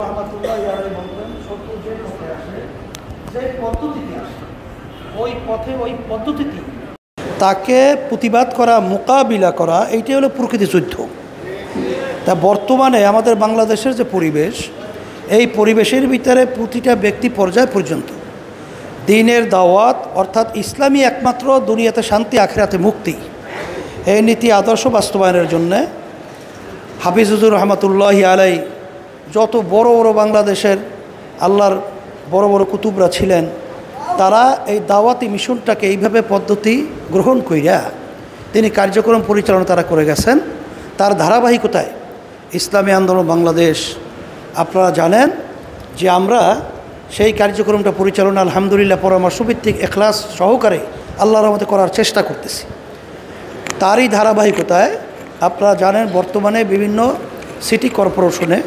রহমাতুল্লাহ ইয়ারে বলতেন সত্য যে পথে আসে, যে পদ্ধতিতে ওই পথে ওই পদ্ধতিতে। তাকে প্রতিবাদ করা, মোকাবিলা করা, এইটাই হলো প্রকৃতি যুদ্ধ। তা বর্তমানে আমাদের বাংলাদেশের যে পরিবেশ, এই পরিবেশের ভিতরে প্রতিটা ব্যক্তি পর্যায় পর্যন্ত দিনের দাওয়াত, অর্থাৎ ইসলামী একমাত্র দুনিয়াতে শান্তি, আখেরাতে মুক্তি। এই নীতি আদর্শ বাস্তবায়নের জন্যে হাফিজুজুর রহমতুল্লাহ আলাই যত বড় বড় বাংলাদেশের আল্লাহর বড় বড় কুতুবরা ছিলেন, তারা এই দাওয়াতি মিশনটাকে এইভাবে পদ্ধতি গ্রহণ কইরা তিনি কার্যক্রম পরিচালনা তারা করে গেছেন। তার ধারাবাহিকতায় ইসলামী আন্দোলন বাংলাদেশ, আপনারা জানেন যে আমরা সেই কার্যক্রমটা পরিচালনা, আলহামদুলিল্লাহ পরামর্শভিত্তিক এখলাস সহকারে আল্লাহর রহমতে করার চেষ্টা করতেছি। তারই ধারাবাহিকতায় আপনারা জানেন বর্তমানে বিভিন্ন সিটি কর্পোরেশনে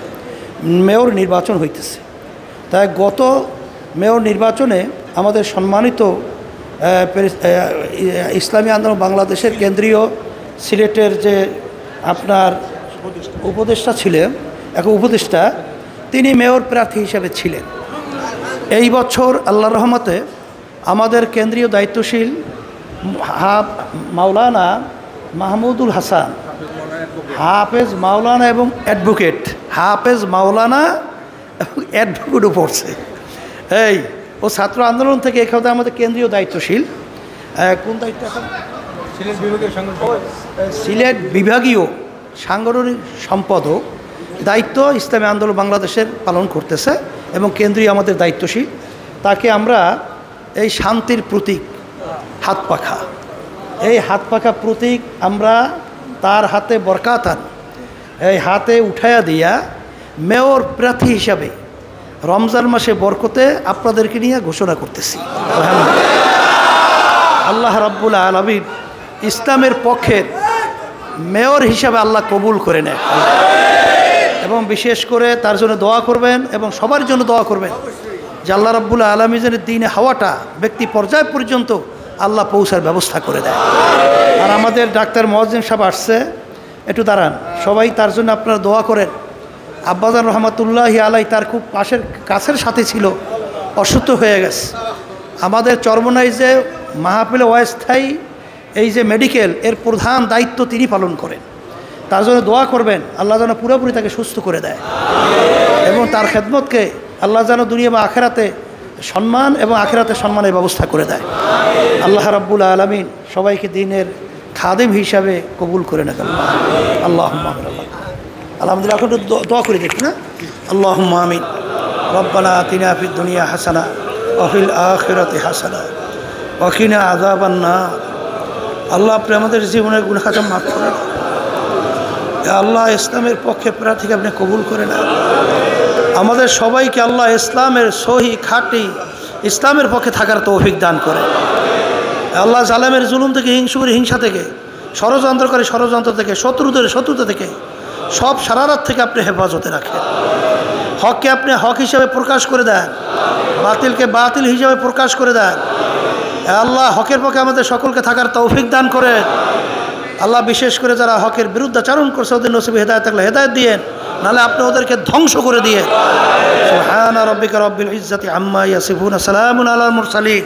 মেয়র নির্বাচন হইতেছে। তাই গত মেয়র নির্বাচনে আমাদের সম্মানিত ইসলামী আন্দোলন বাংলাদেশের কেন্দ্রীয় সিলেটের যে আপনার উপদেষ্টা ছিলেন, এক উপদেষ্টা, তিনি মেয়র প্রার্থী হিসেবে ছিলেন। এই বছর আল্লাহ রহমতে আমাদের কেন্দ্রীয় দায়িত্বশীল মাওলানা মাহমুদুল হাসান হাফেজ মাওলানা এবং অ্যাডভোকেট। হাফেজ মাওলানা এবং অ্যাডভোকেটও পড়ছে। এই ও ছাত্র আন্দোলন থেকে এখানে আমাদের কেন্দ্রীয় দায়িত্বশীল। কোন দায়িত্ব এখন? সিলেট বিভাগের সংগঠন সিলেট বিভাগীয় সাংগঠনিক সম্পাদক। দায়িত্ব ইসলামী আন্দোলন বাংলাদেশের পালন করতেছে এবং কেন্দ্রীয় আমাদের দায়িত্বশীল। তাকে আমরা এই শান্তির প্রতীক হাত পাখা। এই হাত পাখা প্রতীক আমরা তার হাতে বরকাতান এই হাতে উঠাইয়া দিয়া মেয়র প্রার্থী হিসাবে রমজান মাসে বরকতে আপনাদেরকে নিয়ে ঘোষণা করতেছি। আল্লাহ রাব্বুল আলমিন ইসলামের পক্ষের মেয়র হিসাবে আল্লাহ কবুল করে নেয়। এবং বিশেষ করে তার জন্য দোয়া করবেন এবং সবার জন্য দোয়া করবেন যে আল্লাহ রাব্বুল আলমিজের দিনে হাওয়াটা ব্যক্তি পর্যায় পর্যন্ত আল্লাহ পৌঁছার ব্যবস্থা করে দেয়। আমাদের ডাক্তার মহাজিম সাহেব আসছে, একটু দাঁড়ান। সবাই তার জন্য আপনারা দোয়া করেন। আব্বাজান রহমতুল্লাহি আলাই তার খুব পাশের, কাছের সাথে ছিল, অসুস্থ হয়ে গেছে। আমাদের চরমনাই যে মাহফিলে অস্থায়ী এই যে মেডিকেল, এর প্রধান দায়িত্ব তিনি পালন করেন। তার জন্য দোয়া করবেন, আল্লাহ যেন পুরোপুরি তাকে সুস্থ করে দেয়। এবং তার খেদমতকে আল্লাহ যেন দুনিয়া বা আখেরাতে সম্মান এবং আখেরাতে সম্মানের ব্যবস্থা করে দেয়। আল্লাহ রাব্বুল আলমিন সবাইকে দিনের খাদেম হিসাবে কবুল করে নেন আল্লাহ আল্লাহ। আলহামদুলিল্লাহ, এখন একটু করে দেখি, না? আল্লাহ আমিন। রব্বানা আতিনা ফিদ দুনিয়া হাসানা অফিল আখিরাতে হাসানা অখিনা আজাবান্না আল্লাহ আপনি আমাদের জীবনের গুণখাতা মাফ করে। এ আল্লাহ ইসলামের পক্ষে প্রার্থীকে আপনি কবুল করে নেন। আমাদের সবাইকে আল্লাহ ইসলামের সহি খাটি ইসলামের পক্ষে থাকার তৌফিক দান করে আল্লাহ জালেমের জুলুম থেকে হিংসুর হিংসা থেকে, ষড়যন্ত্র করে ষড়যন্ত্র থেকে শত্রুদের শত্রুতা থেকে, সব সারারাত থেকে আপনি হেফাজতে রাখেন। হককে আপনি হক হিসাবে প্রকাশ করে দেন, বাতিলকে বাতিল হিসাবে প্রকাশ করে দেন। আল্লাহ হকের পক্ষে আমাদের সকলকে থাকার তৌফিক দান করে আল্লাহ বিশেষ করে যারা হকের বিরুদ্ধাচারণ করছে, ওদের নসিবে হেদায়ত থাকলে হেদায়ত দিয়েন, নাহলে আপনি ওদেরকে ধ্বংস করে দিয়ে সুবহান রব্বিকা রব্বিল ইজ্জাতি আম্মা ইয়াসিফুন, সালামুন আলাল মুরসালিন।